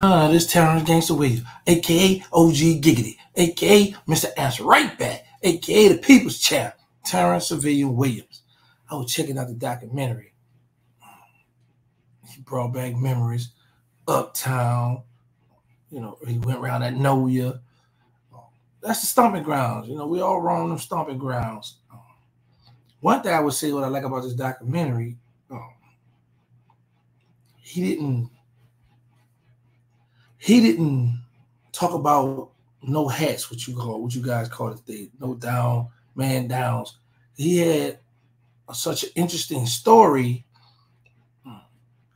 Uh, this Terrance Gangsta Williams, aka OG Giggity, aka Mr. Ass Right Back, aka the People's Champ, Terrance Civilian Williams. I was checking out the documentary. He brought back memories, Uptown. You know, he went around that Know. That's the stomping grounds. You know, we all roam them stomping grounds. One thing I would say what I like about this documentary, um, he didn't he didn't talk about no hats, what you call what you guys call it, the no down, man downs. He had such an interesting story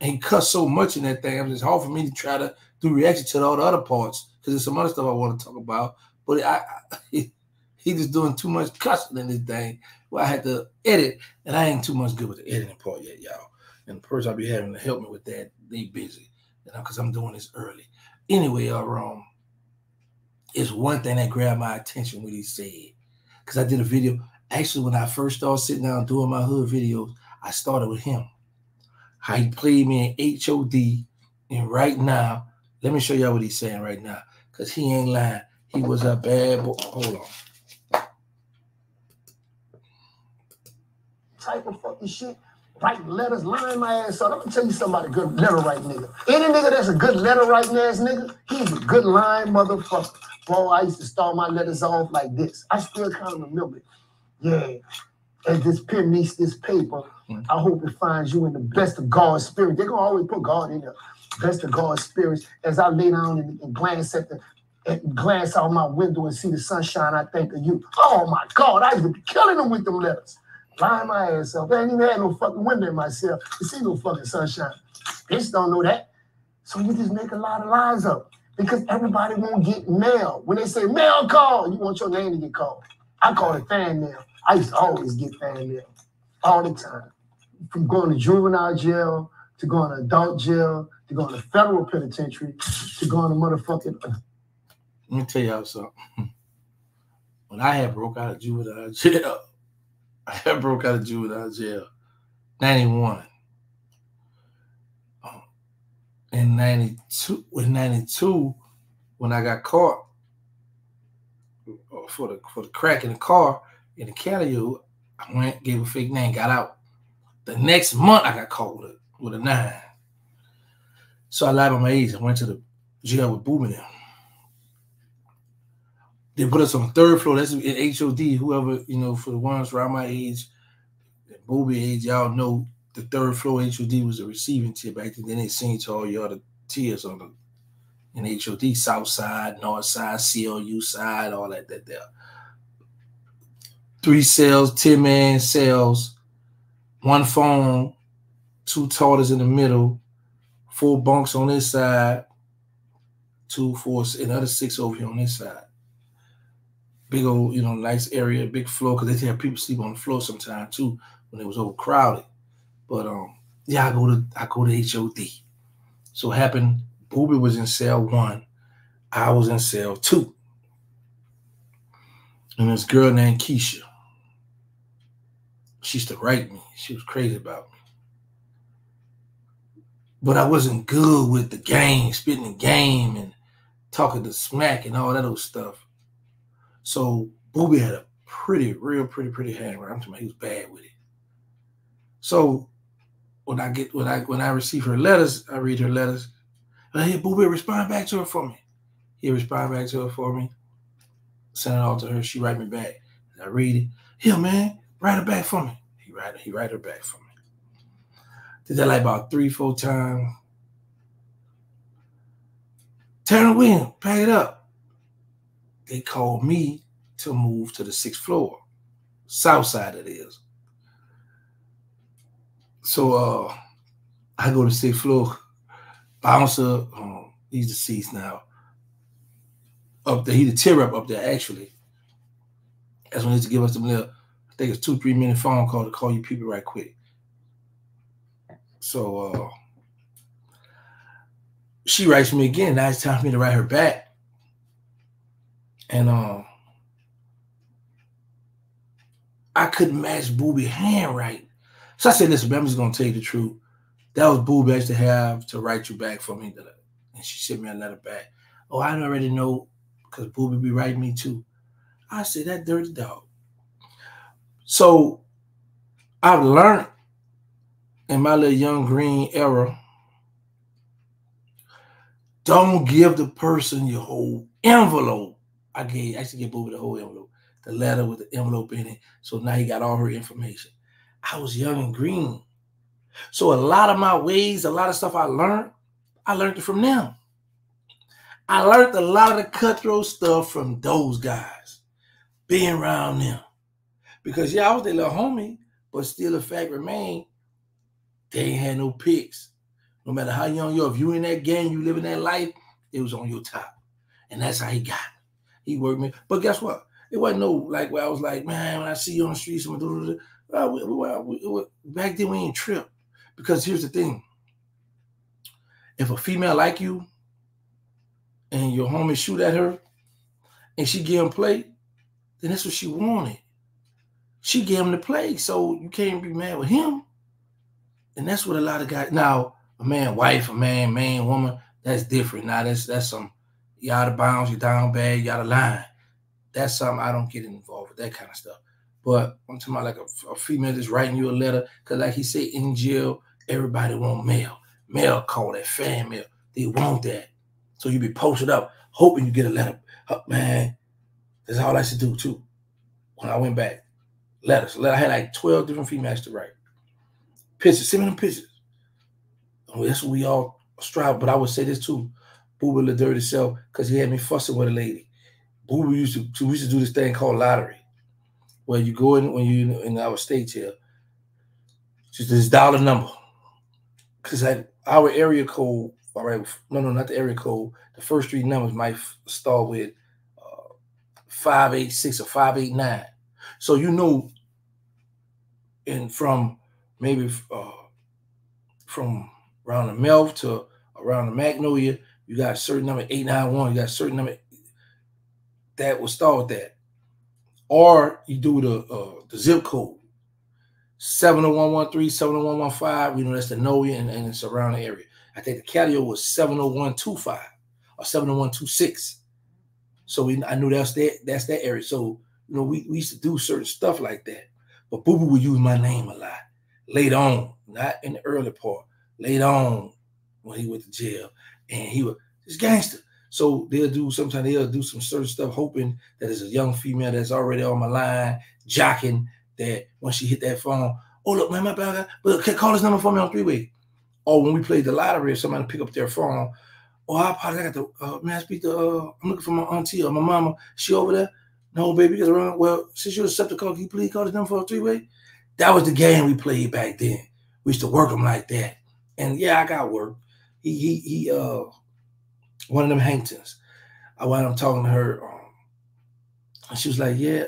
and cut so much in that thing. It was hard for me to try to do reaction to all the other parts because there's some other stuff I want to talk about. But I, I he, he just doing too much cussing in this thing. Well, I had to edit, and I ain't too much good with the editing part yet, y'all. And the person I'll be having to help me with that, they busy, you know, because I'm doing this early. Anyway, uh, um, it's one thing that grabbed my attention when he said, because I did a video. Actually, when I first started sitting down doing my hood videos, I started with him. How he played me in HOD, and right now, let me show y'all what he's saying right now, because he ain't lying. He was a bad boy. Hold on. Type of fucking shit. Write letters, line my ass up. I'm gonna tell you somebody good letter write nigga. Any nigga that's a good letter writing ass nigga, he's a good line motherfucker. Bro, I used to start my letters off like this. I still kind of remember it. Yeah. As this pen meets this paper, mm. I hope it finds you in the best of God's spirit. They're gonna always put God in there. Best of God's spirit. As I lay down and, and glance at the and glance out my window and see the sunshine, I think of you. Oh my God, I used to be killing them with them letters. Lying my ass up. I ain't even had no fucking window in myself to see no fucking sunshine. Bitch don't know that. So you just make a lot of lies up because everybody won't get mail. When they say mail call, you want your name to get called. I call it fan mail. I used to always get fan mail all the time. From going to juvenile jail to going to adult jail to going to federal penitentiary to going to motherfucking uh, Let me tell y'all something. When I had broke out of juvenile jail, I broke out of juvenile jail, 91. Um, in 92, in 92, when I got caught uh, for the for the crack in the car in the Calliope, I went, gave a fake name, got out. The next month I got caught with a with a nine. So I lied on my age. I went to the jail with Boom them. They put us on the third floor. That's in HOD. Whoever, you know, for the ones around my age, Boobie age, y'all know the third floor HOD was a receiving tier back then. Then they seen to all your other tiers on the in HOD, South Side, North Side, CLU side, all that that there. Three cells, 10 man cells, one phone, two toilets in the middle, four bunks on this side, two, four, another six over here on this side big old, you know, nice area, big floor, because they have people sleep on the floor sometimes too when it was overcrowded. But um, yeah, I go to I go to HOD. So it happened, Boobie was in cell one, I was in cell two. And this girl named Keisha. She used to write me. She was crazy about me. But I wasn't good with the game, spitting the game and talking the smack and all that old stuff. So Boobie had a pretty, real pretty, pretty handwriting. I'm talking about he was bad with it. So when I get when I when I receive her letters, I read her letters. And hey, Boobie, respond back to her for me. He respond back to her for me. Send it all to her. She write me back. I read it. Here, man, write it back for me. He write he write her back for me. Did that like about three, four times. Turn William, pack it up they called me to move to the sixth floor, south side it is. So uh, I go to sixth floor, bouncer, um, he's deceased now. Up there, he the tear up up there actually. That's when he used to give us the little, I think it's two, three minute phone call to call you people right quick. So uh, she writes me again. Now it's time for me to write her back. And um, I couldn't match Boobie handwriting. So I said, listen, I'm just gonna tell you the truth. That was Boobie I used to have to write you back for me. And she sent me a letter back. Oh, I already know because Boobie be writing me too. I said, that dirty dog. So I've learned in my little young green era, don't give the person your whole envelope. I gave, I actually gave Boobie the whole envelope, the letter with the envelope in it. So now he got all her information. I was young and green. So a lot of my ways, a lot of stuff I learned, I learned it from them. I learned a lot of the cutthroat stuff from those guys, being around them. Because yeah, I was their little homie, but still the fact remained, they ain't had no picks. No matter how young you are, if you in that game, you living that life, it was on your top. And that's how he got. He worked me. But guess what? It wasn't no like where I was like, man, when I see you on the streets, I'm gonna do back then we ain't trip. Because here's the thing. If a female like you and your homie shoot at her and she give him play, then that's what she wanted. She gave him the play. So you can't be mad with him. And that's what a lot of guys now, a man, wife, a man, man, woman, that's different. Now that's that's some you out of bounds, you down bad, you out of line. That's something I don't get involved with that kind of stuff. But I'm talking about like a, a female that's writing you a letter, because like he said, in jail, everybody want mail. Mail call that fan mail. They want that. So you be posted up, hoping you get a letter. Oh, man, that's all I should do too. When I went back, letters. I had like 12 different females to write. Pictures, send me them pictures. That's what we all strive. But I would say this too. Booba the dirty self, because he had me fussing with a lady. Booba used to we used to do this thing called lottery where you go in when you in our state here, just this dollar number. Because our area code, all right, no, no, not the area code. The first three numbers might start with uh, five eight six or five eight nine. So you know, and from maybe uh, from around the Melph to around the Magnolia, you got a certain number eight nine one. You got a certain number that will start with that or you do the uh, the zip code 70113, 70115. We know that's the Noe and, and the surrounding area. I think the Calio was 70125 or 70126. So we I knew that's that that's that area. So you know, we, we used to do certain stuff like that. But Boo Boo would use my name a lot. Later on, not in the early part, later on when he went to jail. And he was this gangster. So they'll do sometimes they'll do some certain stuff, hoping that it's a young female that's already on my line, jocking that when she hit that phone, oh look, man, my bad, but call this number for me on three way. Or when we played the lottery, if somebody pick up their phone, oh, I I got the uh, man, I speak to uh, I'm looking for my auntie or my mama. She over there? No, baby, because around. Well, since you accept the call, can you please call this number for a three way? That was the game we played back then. We used to work them like that. And yeah, I got work. He he he uh one of them Hanktons. I wound up talking to her, um, and she was like, "Yeah."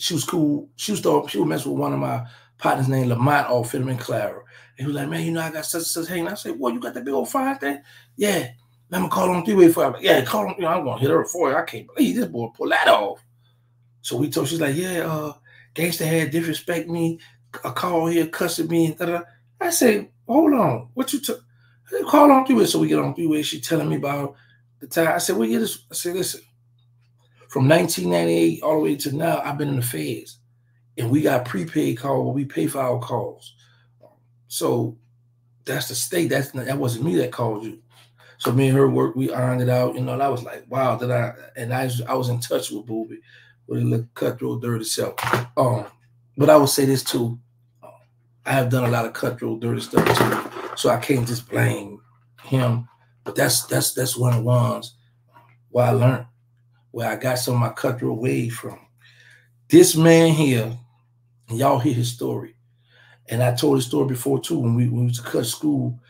She was cool. She was talking, she was messing with one of my partners named Lamont off Fitterman Clara. And he was like, "Man, you know I got such and such hanging." I said, "What? You got that big old fine thing?" Yeah. I'm gonna call on three way for. Like, yeah, call on. You know, I'm gonna hit her for. I can't believe this boy pull that off. So we told. She's like, "Yeah, uh, gangster had disrespect me, a call here cussing me." And da-da. I said, "Hold on, what you took?" Call on three way. So we get on three way. She telling me about the time I said, well, yeah, this. I said, listen, from 1998 all the way to now, I've been in the feds, and we got prepaid call where we pay for our calls. So that's the state. That's that wasn't me that called you. So me and her work, we ironed it out. You know, and I was like, wow, that I and I I was in touch with Boobie, with a little cutthroat dirty self. Um, but I would say this too. I have done a lot of cutthroat dirty stuff too. So I can't just blame him but that's that's that's one of the ones where I learned, where I got some of my cutthroat ways from. This man here, y'all hear his story. And I told his story before too. When we, when we was to cut school,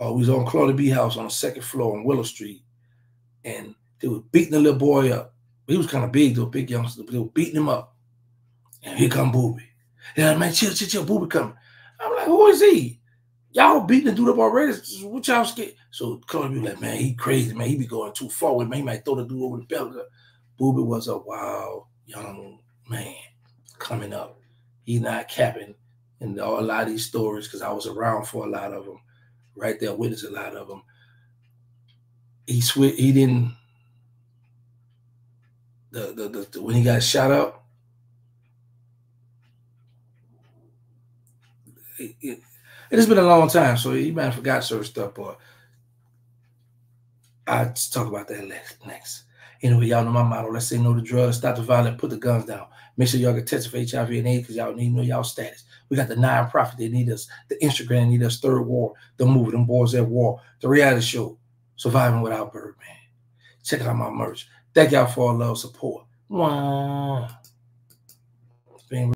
uh, we was on Claudia B House on the second floor on Willow Street. And they were beating the little boy up. He was kind of big, though, big youngster, but they were beating him up. And here come Boobie. Yeah, man, chill, chill, chill, Boobie coming. I'm like, who is he? Y'all beating the dude up already. What y'all scared? So Cody be like, man, he crazy, man. He be going too far with me. He might throw the dude over the belt. Boobie was a wild young man coming up. He's not capping in a lot of these stories because I was around for a lot of them, right there, witness a lot of them. he switch. He didn't. The, the, the, the when he got shot up, it, it, it has been a long time, so you might have forgot certain stuff, but I'll talk about that next. next. Anyway, y'all know my motto. Let's say no to drugs, stop the violence, put the guns down. Make sure y'all get tested for HIV and AIDS because y'all need to know y'all status. We got the non-profit, they need us, the Instagram need us, third war, the movie, them boys at war, the reality show, Surviving Without Birdman. Check out my merch. Thank y'all for all love support. Wow.